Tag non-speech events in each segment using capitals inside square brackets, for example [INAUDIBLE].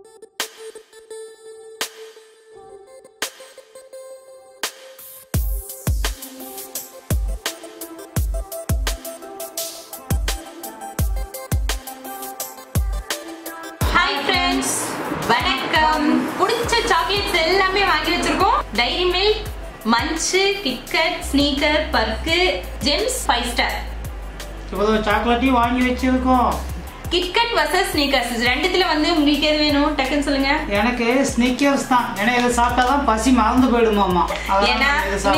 Hi friends வணக்கம். பிடிச்ச chocolates எல்லாமே வாங்கி வச்சிருக்கோம். Dairy Milk Munch KitKat Snicker Perk Gems Five Star இவ்வளோ சாக்லேட்டையும் வாங்கி வச்சிருக்கோம். கிட்கட் வர்சஸ் ஸ்னீக்கர்ஸ் ரெண்டுத்துல வந்து உங்களுக்கு எது வேணும்? டக்குன்னு சொல்லுங்க. எனக்கு ஸ்னிக்கர்ஸ் தான். ஏன்னா இதை சாப்பிட்டா தான் பசி மறந்து போயிடுமாமா. ஏன்னா.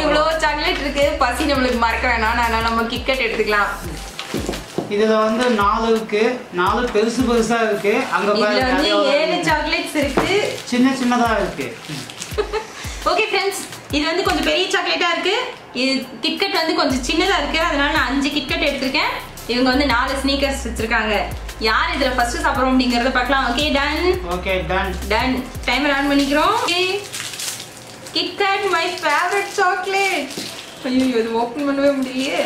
இவ்வளோ சாக்லேட் இருக்கு. பசி நம்மளுக்கு மறக்க வேணாம். அதனால நம்ம கிட்கட் எடுத்துக்கலாம். இதுல வந்து நாலு இருக்கு. நாலு பெருசு பெருசா இருக்கு. அங்க வந்து ஏழு சாக்லேட்ஸ் இருக்கு. சின்ன சின்னதா இருக்கு. ஓகே ஃப்ரெண்ட்ஸ் இது வந்து கொஞ்சம் பெரிய சாக்லேட்டா இருக்கு. இது கிட்கட் வந்து கொஞ்சம் சின்னதா இருக்கு. அதனால நான் அஞ்சு கிட்கட் எடுத்திருக்கேன். இவங்க வந்து நாலு ஸ்னீக்கர்ஸ் வச்சிருக்காங்க. யார் இதுல ஃபர்ஸ்ட் சாப்பிடுறோம் அப்படிங்கறத பார்க்கலாம். Okay done okay done done timer on பண்ணிக்கிறோம். கிட்கட் மை ஃபேவரட் சாக்லேட் ஐயோ இது ஓபன் பண்ணவே முடியலையே.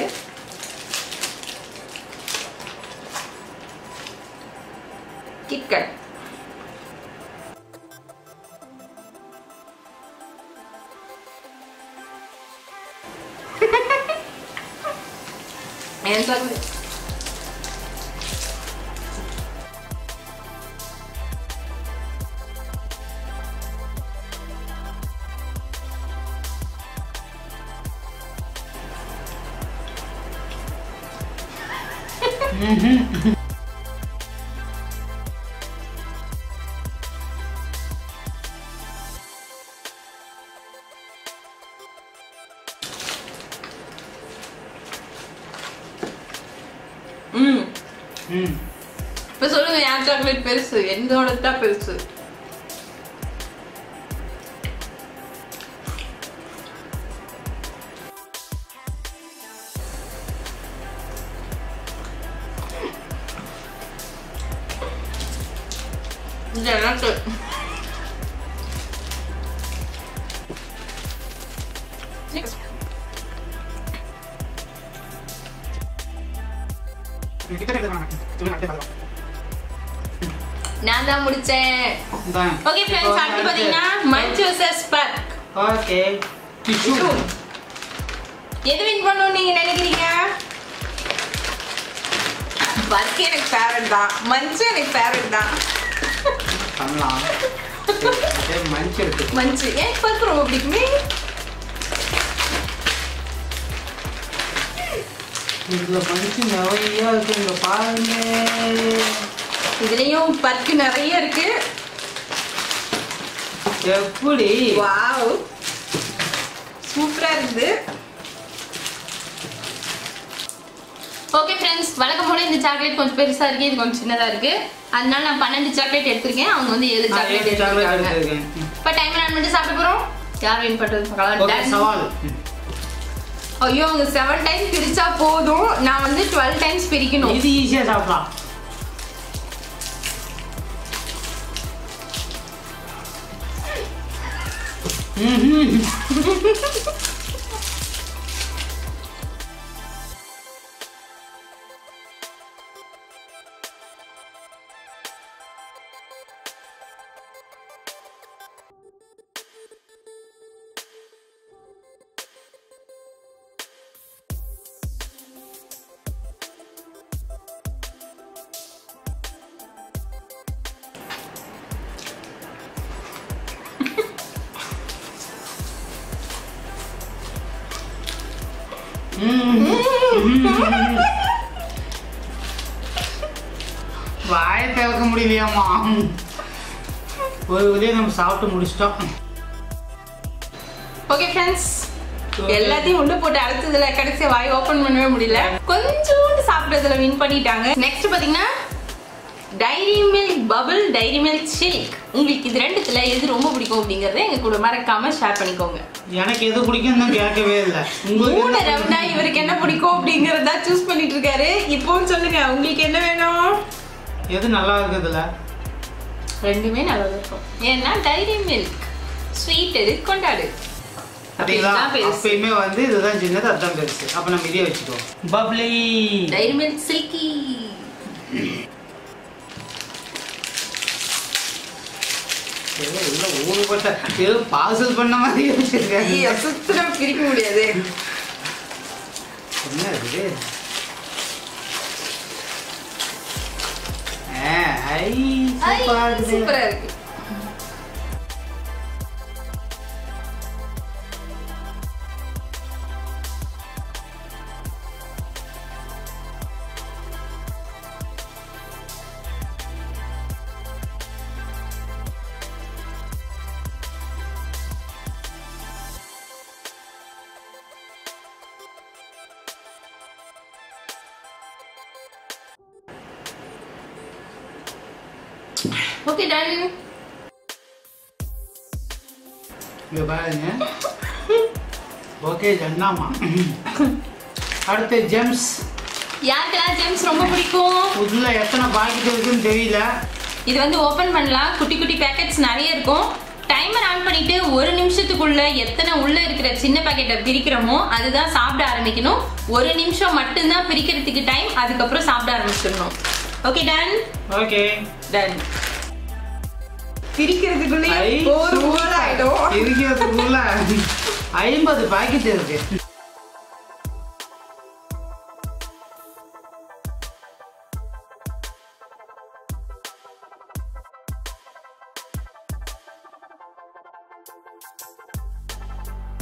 கிட்கட் என் சாக்லேட் இப்ப சொல்லுங்க யார் சாக்லேட் பெருசு? என்னோட தான் பெருசு. இது நான் தான். முடிச்சேன். ஓகே ஃப்ரெண்ட்ஸ் அடுத்து பாத்தீங்கன்னா Munch versus Perk okay tissue எது வின் பண்ணணும் நீங்க நினைக்கிறீங்க? பர்க் எனக்கு ஃபேவரட் தான். மஞ்சு எனக்கு ஃபேவரட் தான். பண்ணலாம். இருக்கு மஞ்சு எனக்கு பர்க் ரொம்ப பிடிக்குமே? இதுல மஞ்சள் நிறைய இருக்கு இங்க பாருங்க. இதுலயும் பர்க் நிறைய இருக்கு. எப்படி? வாவ். சூப்பரா இருக்குது ஓகே ஃப்ரெண்ட்ஸ் வழக்கம் போல இந்த சாக்லேட் கொஞ்சம் பெருசா இருக்கு இது கொஞ்சம் சின்னதா இருக்கு. அதனால நான் பன்னெண்டு சாக்லேட் எடுத்திருக்கேன். அவங்க வந்து ஏழு சாக்லேட் எடுத்திருக்காங்க. இப்போ டைம் நான் மட்டும் சாப்பிட போறோம்? யார் வின். சவால். ஐயோ அவங்க செவன் டைம்ஸ் பிரிச்சா போதும். நான் வந்து டுவெல் டைம்ஸ் பிரிக்கணும். இது ஈஸியா சாப்பிடலாம். ம்ஹும். வாய திறக்க முடியலையாமா ஒரு வழியை நம்ம சாப்பிட்டு முடிச்சிட்டோம். ஓகே ஃப்ரெண்ட்ஸ் எல்லாத்தையும் உள்ள போட்டு அடுத்ததுல கடைசியா வாய் ஓபன் பண்ணவே முடியல. கொஞ்சோண்டு சாப்பிட்டதுல வின் பண்ணிட்டாங்க. நெக்ஸ்ட் பாத்தீங்கன்னா Dairy Milk bubble Dairy Milk shake உங்களுக்கு இது ரெண்டுத்துல எது ரொம்ப பிடிக்கும் அப்படிங்கறத எங்க கூட மறக்காம ஷேர் பண்ணிக்கோங்க. எனக்கு எது பிடிக்கும் தான் கேட்கவே இல்லை. மூணு ரவுண்டா இவருக்கு என்ன பிடிக்கும் அப்படிங்கறத சூஸ் பண்ணிட்டு இருக்காரு இப்போவும் சொல்லுங்க உங்களுக்கு என்ன வேணும்? எது நல்லா இருக்குதுல ரெண்டுமே நல்லா இருக்கும். ஏன்னா டைரி மில்க் ஸ்வீட் எது? கொண்டாடு. அப்பயுமே வந்து இதுதான் சின்னது அதுதான் பெருசு. அப்ப நம்ம இதே வச்சுக்கோ பப்ளி. டைரி மில்க் சில்கி உள்ள ஊறுபட்ட ஏதோ பார்சல் பண்ண மாதிரி வச்சிருக்காங்க சுத்தம் பிரிக்க முடியாது. என்ன இது. சூப்பரா இருக்கு. ஓகே டன் இங்க பாருங்க ஓகே ஜன்னாமா அடுத்து ஜெம்ஸ் யாருக்கெல்லாம் ஜெம்ஸ் ரொம்ப பிடிக்கும் உள்ள எத்தனை பாக்கெட் இருக்குன்னு தெரியல இது வந்து ஓபன் பண்ணலாம் குட்டி குட்டி பேக்கெட்ஸ் நிறைய இருக்கும் டைமர் ஆன் பண்ணிட்டு ஒரு நிமிஷத்துக்குள்ள எத்தனை உள்ள இருக்கிற சின்ன பாக்கெட்டை பிரிக்கிறோமோ அதுதான் சாப்பிட ஆரம்பிக்கணும் ஒரு நிமிஷம் மட்டும்தான் பிரிக்கிறதுக்கு டைம் அதுக்கப்புறம் சாப்பிட ஆரம்பிச்சிடணும் ஓகே டன் ஓகே டன் பிரிக்கிறதுக்குள்ளே ஒரு ஊர் ஆயிடும் இருக்கிறதுக்குள்ள ஐம்பது பாக்கெட் இருக்கு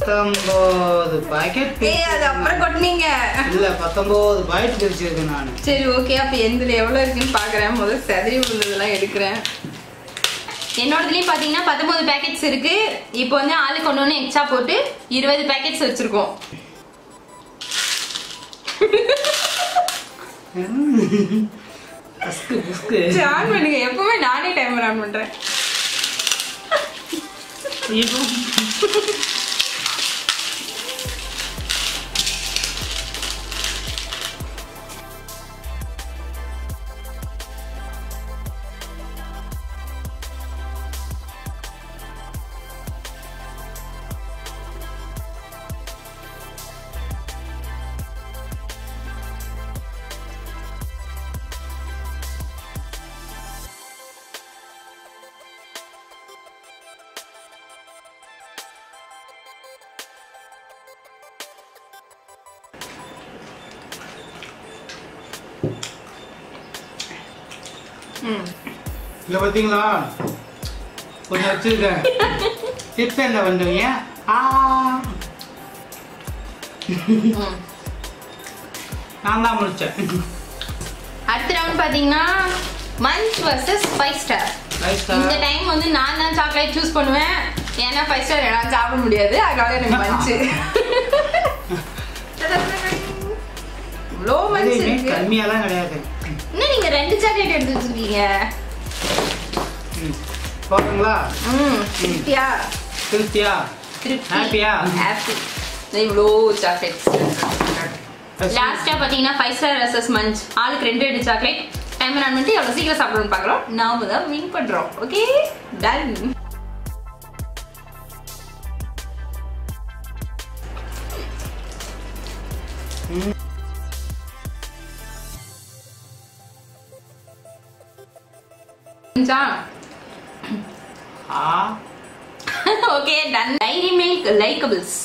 பத்தொன்பது பாக்கெட் அது அப்புறம் கொட்டினீங்க. இல்ல பத்தொன்பது பாக்கெட் பிரிச்சிருக்கேன் நான். சரி ஓகே அப்ப எந்தல எவ்வளவு இருக்குன்னு பாக்குறேன் முதல்ல செதறி விழுந்ததெல்லாம் எடுக்கிறேன். என்னோடதுலயும் பாத்தீங்கன்னா பத்தொன்பது பேக்கெட்ஸ் இருக்கு. இப்போ வந்து ஆளுக்கு ஒண்ணு ஒண்ணு எக்ஸ்ட்ரா போட்டு இருபது பேக்கெட்ஸ் வச்சிருக்கோம். ஆன் பண்ணுங்க. எப்பவுமே நானே டைமர் ஆன் பண்றேன். இல்ல பாத்தீங்களா? கொஞ்சம் வச்சிருக்கேன் டிப்ஸ் என்ன பண்ணுவீங்க ஆ. நான் தான் முடிச்சேன். அடுத்த ரவுண்ட் பாத்தீங்கன்னா மஞ்ச் வர்சஸ் ஃபைவ் ஸ்டார். இந்த டைம் வந்து நான் தான் சாக்லேட் சூஸ் பண்ணுவேன். ஏன்னா ஃபைவ் ஸ்டார் எல்லாம் சாப்பிட முடியாது. அதுக்காக எனக்கு மஞ்சு [LAUGHS] இவ்வளோ இருக்கு. கம்மியாலாம் கிடையாது. இன்னும் நீங்க ரெண்டு சாக்லேட் எடுத்து வச்சிருக்கீங்க? ம். போதுங்களா ம் திருப்தியா? திருப்தியா? திருப்தி. Happy-ஆ? ஹாப்பி இவ்வளோ சாக்லேட்ஸ் லாஸ்டா பாத்தீங்கன்னா ஃபைவ் ஸ்டார் வெர்சஸ் மஞ்ச் ஆளுக்கு ரெண்டு ரெண்டு சாக்லேட் டைம் ரன் பண்ணிட்டு எவ்வளவு சீக்கிரம் சாப்பிடணும்னு பார்க்குறோம். நாம தான் வின் பண்றோம். Okay done okay done Dairy Milk lickables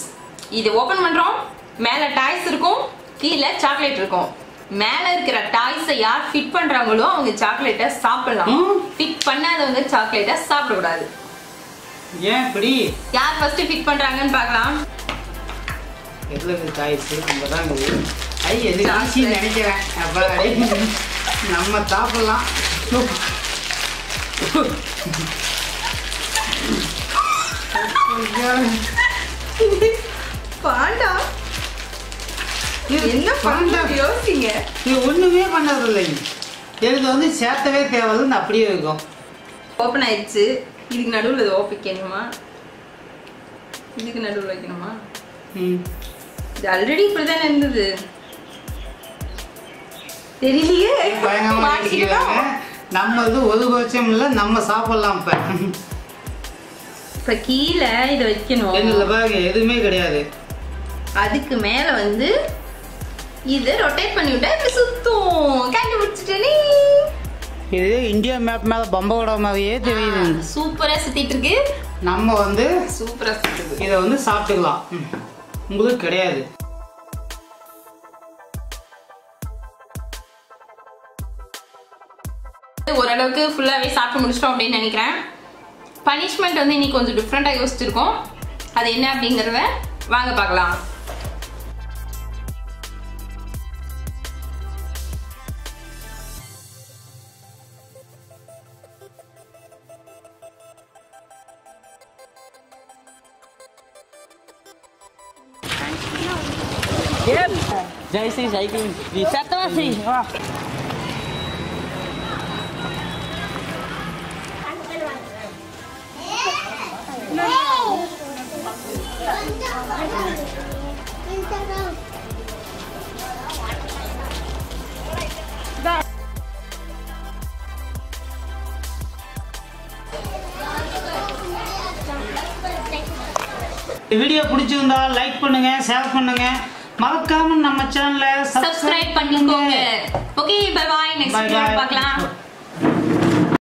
இது ஓபன் பண்றோம். மேல டாய்ஸ் இருக்கும். கீழே சாக்லேட் இருக்கும். மேல இருக்கிற டாய்ஸை யார் ஃபிட் பண்றாங்களோ அவங்க சாக்லேட்டை சாப்பிடலாம். ஃபிட் பண்ணாதவங்க சாக்லேட்டை சாப்பிடக்கூடாது. ஏன் இப்படி? யார் ஃபர்ஸ்ட் ஃபிட் பண்றாங்கன்னு பார்க்கலாம். எதுல இருக்கு. நம்ம தான் ஐ எது. நினைக்கிறேன். நம்ம சாப்பிடலாம். பாண்டா? என்ன பாண்டா. யோசிங்க இது ஒண்ணுமே பண்ணது இல்லைங்க எனக்கு வந்து சேர்த்தவே தேவையில்லைன்னு அப்படியே இருக்கும். ஓப்பன் ஆயிடுச்சு. இதுக்கு நடுவுல இது ஓப்பன் வைக்கணுமா? இதுக்கு நடுவுல வைக்கணுமா. இது ஆல்ரெடி இப்படிதானே இருந்தது. தெரியலையே. நம்ம இது ஒரு பட்சம் இல்லை நம்ம சாப்பிடலாம் இப்ப. இப்ப கீழே இத வைக்கணும். இதுல பாருங்க எதுவுமே கிடையாது. அதுக்கு மேல வந்து இத ரொட்டேட் பண்ணி விட்டா இப்படி சுத்தும். கண்டுபிடிச்சிட்டே இது இந்தியா மேப் மேல பொம்பை மாதிரியே தெரியுது. சூப்பரா சுத்திட்டு இருக்கு. நம்ம வந்து சூப்பரா சுத்துது இதை வந்து சாப்பிட்டுக்கலாம். உங்களுக்கு கிடையாது. ஓரளவுக்கு ஃபுல்லாகவே சாப்பிட்டு முடிச்சிட்டோம் அப்படின்னு நினைக்கிறேன். பனிஷ்மெண்ட் வந்து இன்னைக்கு கொஞ்சம் டிஃப்ரெண்ட்டாக யோசிச்சிருக்கோம். அது என்ன அப்படிங்கிறத வாங்க பார்க்கலாம். जय श्री साइकिल सत्वा श्री वाह வீடியோ பிடிச்சிருந்தா லைக் பண்ணுங்க ஷேர் பண்ணுங்க. மறக்காம நம்ம சேனலை சப்ஸ்கிரைப் பண்ணிக்கோங்க. Okay bye bye next video. பார்க்கலாம்.